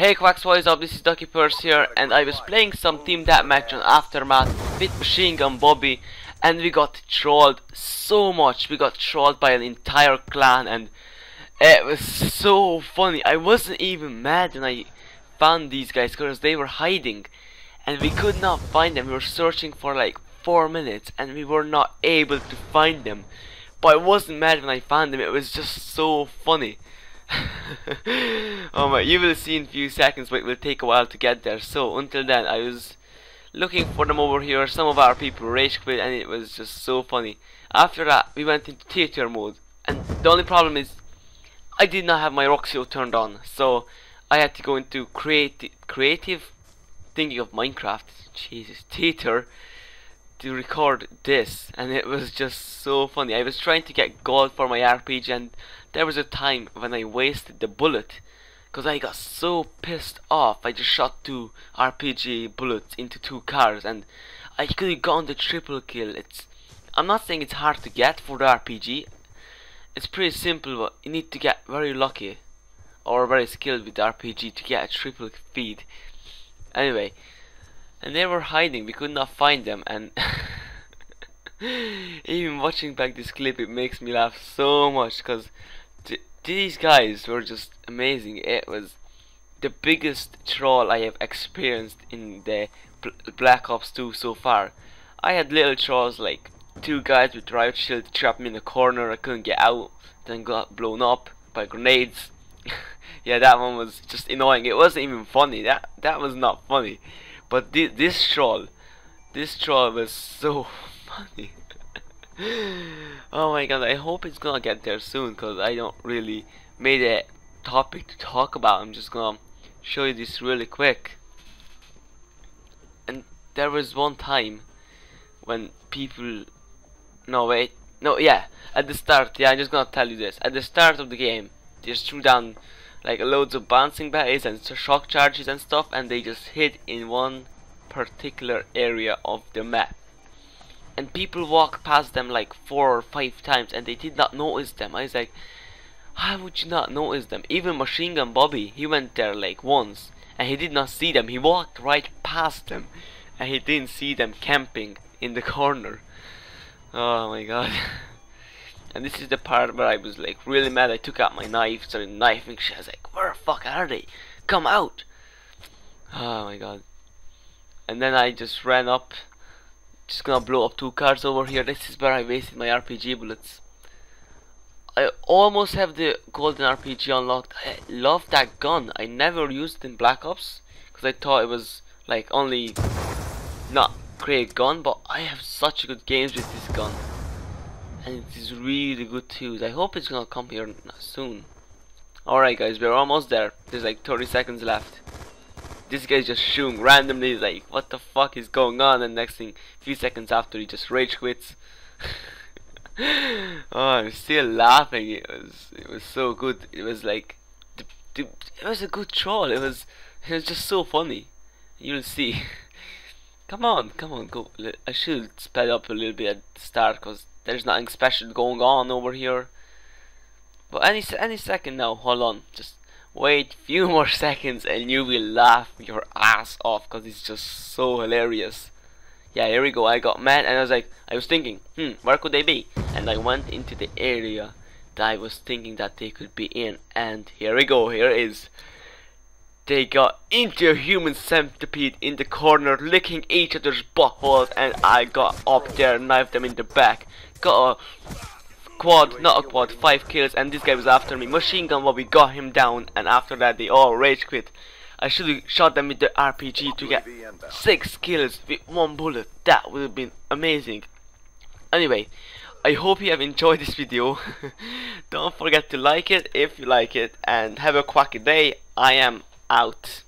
Hey Quacks, what is up? This is Ducky Purse here and I was playing some Team Deathmatch on Aftermath with Machine Gun Bobby and we got trolled so much. We got trolled by an entire clan and it was so funny. I wasn't even mad when I found these guys because they were hiding and we could not find them. We were searching for like 4 minutes and we were not able to find them. But I wasn't mad when I found them. It was just so funny. oh my, you will see in few seconds, but it will take a while to get there. So until then, I was looking for them over here. Some of our people rage quit, and it was just so funny. After that, we went into theater mode, and the only problem is I did not have my Roxio turned on, so I had to go into creative, creative, thinking of Minecraft. Jesus, theater to record this and it was just so funny. I was trying to get gold for my RPG and there was a time when I wasted the bullet because I got so pissed off. I just shot two RPG bullets into two cars and I could have gone the triple kill. It's I'm not saying it's hard to get for the RPG. It's pretty simple but you need to get very lucky or very skilled with RPG to get a triple feed. Anyway, and they were hiding we could not find them and even watching back this clip it makes me laugh so much because these guys were just amazing. It was the biggest troll I have experienced in the Black Ops 2 so far. I had little trolls like two guys with riot shield trapped me in a corner I couldn't get out then got blown up by grenades. Yeah that one was just annoying. It wasn't even funny. That that was not funny. But th this troll, this troll was so funny. Oh my god, I hope it's gonna get there soon because I don't really made a topic to talk about. I'm just gonna show you this really quick. And there was one time when people no wait no yeah at the start yeah I'm just gonna tell you this at the start of the game just threw down like loads of bouncing bays and shock charges and stuff and they just hit in one particular area of the map and people walk past them like four or five times and they did not notice them I was like how would you not notice them even Machine Gun Bobby he went there like once and he did not see them he walked right past them and he didn't see them camping in the corner oh my god And this is the part where I was like really mad. I took out my knife, started knifing. I was like, where the fuck are they? Come out! Oh my god. And then I just ran up. Just gonna blow up two cars over here. This is where I wasted my RPG bullets. I almost have the golden RPG unlocked. I love that gun. I never used it in Black Ops because I thought it was like only not great gun, but I have such good games with this gun and it is really good too. I hope it's gonna come here soon. Alright guys, we're almost there. There's like 30 seconds left. This guy's just shooting randomly, like, what the fuck is going on? And next thing, few seconds after, he just rage quits. oh, I'm still laughing. It was, it was so good. It was like, it was a good troll. It was, it was just so funny. You'll see. come on, come on, go. I should sped up a little bit at the start because there's nothing special going on over here. But any any second now, hold on, just wait few more seconds and you will laugh your ass off because it's just so hilarious. Yeah, here we go. I got mad and I was like, I was thinking, hmm, where could they be? And I went into the area that I was thinking that they could be in, and here we go. Here is. They got into a human centipede in the corner, licking each other's buttholes, and I got up there, knifed them in the back got a quad, not a quad, five kills, and this guy was after me. Machine gun Bobby got him down, and after that they all rage quit. I should have shot them with the RPG to get six kills with one bullet. That would have been amazing. Anyway, I hope you have enjoyed this video. Don't forget to like it if you like it, and have a quacky day. I am out.